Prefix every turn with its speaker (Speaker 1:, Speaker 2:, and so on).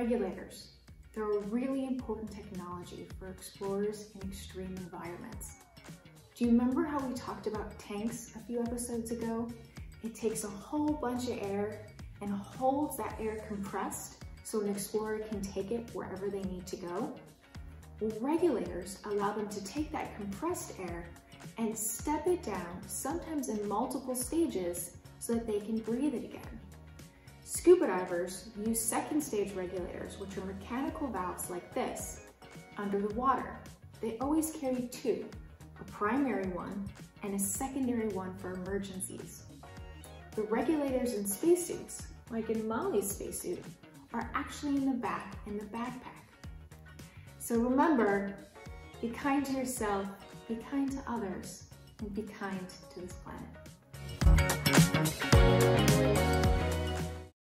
Speaker 1: Regulators. They're a really important technology for explorers in extreme environments. Do you remember how we talked about tanks a few episodes ago? It takes a whole bunch of air and holds that air compressed so an explorer can take it wherever they need to go. Well, regulators allow them to take that compressed air and step it down, sometimes in multiple stages, so that they can breathe it again. Scuba divers use second stage regulators, which are mechanical valves like this, under the water. They always carry two, a primary one and a secondary one for emergencies. The regulators in spacesuits, like in Molly's spacesuit, are actually in the back in the backpack. So remember, be kind to yourself, be kind to others, and be kind to this planet.